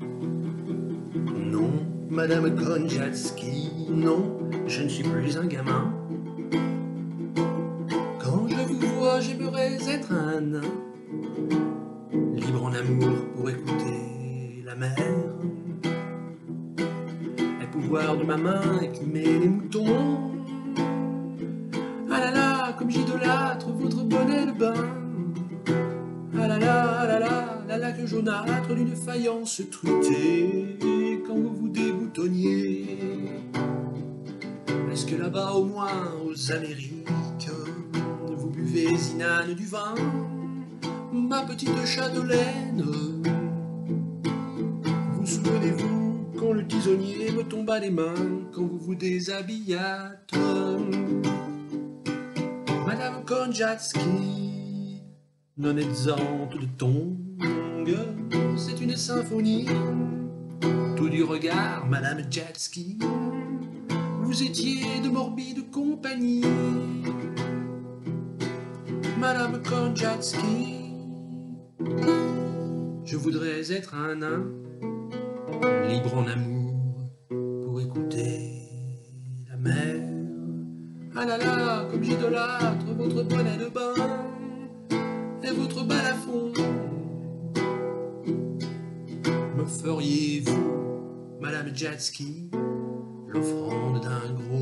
Non, Madame Konjatsky, non, je ne suis plus un gamin. Quand je vous vois, j'aimerais être un nain, libre en amour pour écouter la mer, et pouvoir de ma main écumer les moutons. Ah là là, comme j'idolâtre votre jaunâtre d'une faïence truitée quand vous vous déboutonniez. Est-ce que là-bas au moins aux Amériques, vous buvez inane du vin, ma petite châtelaine? Vous souvenez-vous quand le tisonnier me tomba les mains quand vous vous déshabillâtes? Madame Konjatsky, non exempte de c'est une symphonie. Tout du regard, Madame Jatsky, vous étiez de morbide compagnie. Madame Konjatsky, je voudrais être un nain, libre en amour, pour écouter la mer. Ah là là, comme j'idolâtre votre bonnet de bain et votre balafon. Feriez-vous, Madame Jatsky, l'offrande d'un gros